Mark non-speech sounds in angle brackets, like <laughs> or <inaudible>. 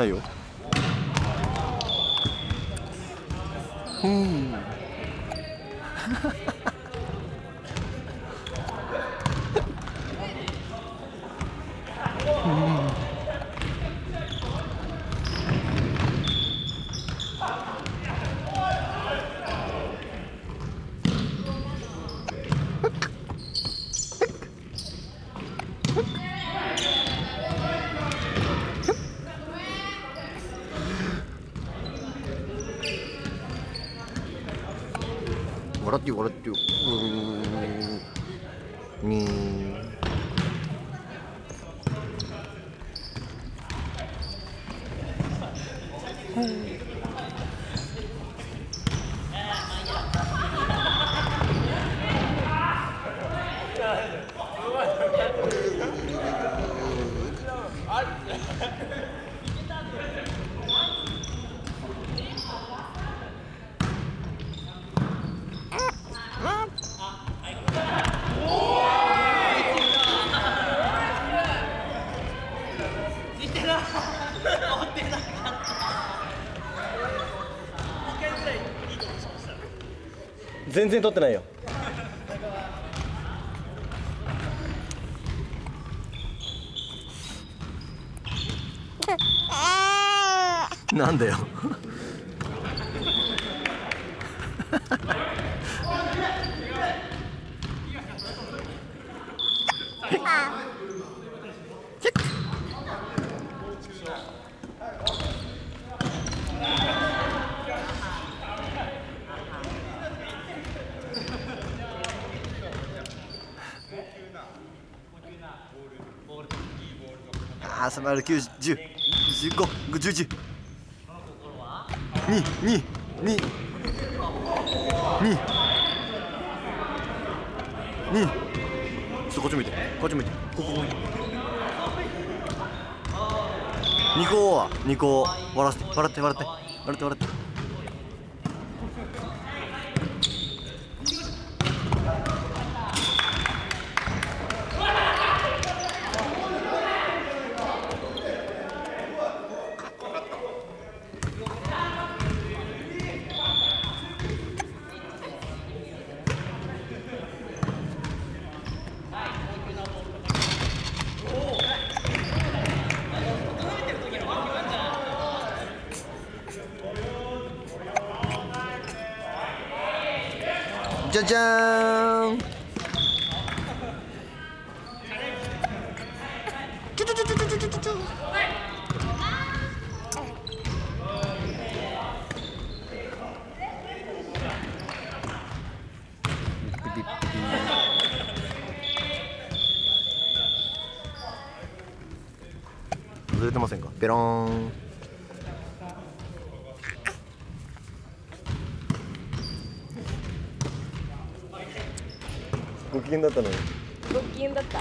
はいようん <laughs> 笑ってよ笑ってよ。うーん。にー全然取ってないよ。なんだよ <laughs> ああ、サマル九十、十五、十十。二、二、二。二。二。ちょっとこっち向いて、こっち向いて、ここここ。二個は、二個、笑わせて、笑って、笑って、笑って、笑って。じゃじゃーん。ちょちょちょちょちょちょちょちょピピピピずれてませんか？ペローン。ご機嫌だったのに。ご機嫌だった？